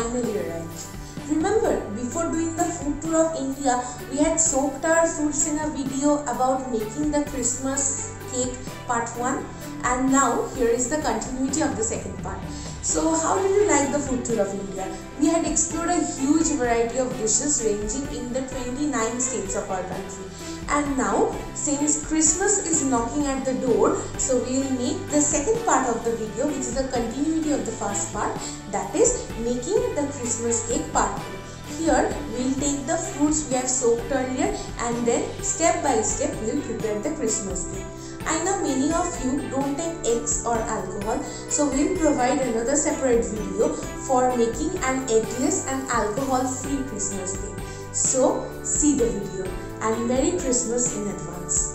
Finally arrived. Remember, before doing the food tour of India, we had soaked our fruits in a video about making the Christmas cake part 1 and now here is the continuity of the second part. So how did you like the food tour of India? We had explored a huge variety of dishes ranging in the 29 states of our country. And now, since Christmas is knocking at the door, so we will make the second part of the video which is the continuity of the first part that is making the Christmas cake part 2. Here, we will take the fruits we have soaked earlier and then step by step we will prepare the Christmas cake. I know many of you don't take eggs or alcohol so we'll provide another separate video for making an eggless and alcohol free Christmas cake. So see the video and Merry Christmas in advance.